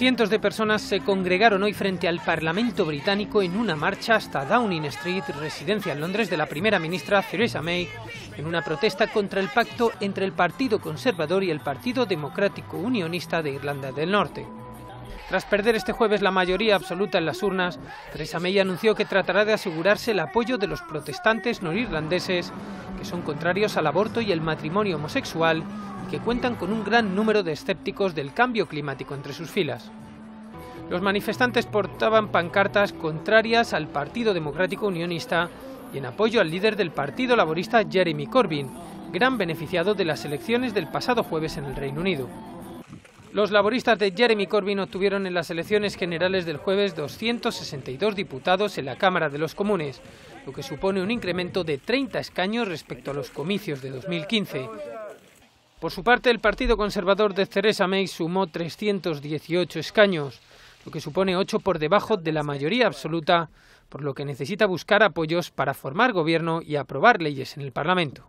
Cientos de personas se congregaron hoy frente al Parlamento británico en una marcha hasta Downing Street, residencia en Londres de la primera ministra Theresa May, en una protesta contra el pacto entre el Partido Conservador y el Partido Democrático Unionista de Irlanda del Norte. Tras perder este jueves la mayoría absoluta en las urnas, Theresa May anunció que tratará de asegurarse el apoyo de los protestantes norirlandeses, que son contrarios al aborto y el matrimonio homosexual que cuentan con un gran número de escépticos del cambio climático entre sus filas. Los manifestantes portaban pancartas contrarias al Partido Democrático Unionista y en apoyo al líder del Partido Laborista Jeremy Corbyn, gran beneficiado de las elecciones del pasado jueves en el Reino Unido. Los laboristas de Jeremy Corbyn obtuvieron en las elecciones generales del jueves 262 diputados en la Cámara de los Comunes, lo que supone un incremento de 30 escaños respecto a los comicios de 2015. Por su parte, el Partido Conservador de Theresa May sumó 318 escaños, lo que supone 8 por debajo de la mayoría absoluta, por lo que necesita buscar apoyos para formar gobierno y aprobar leyes en el Parlamento.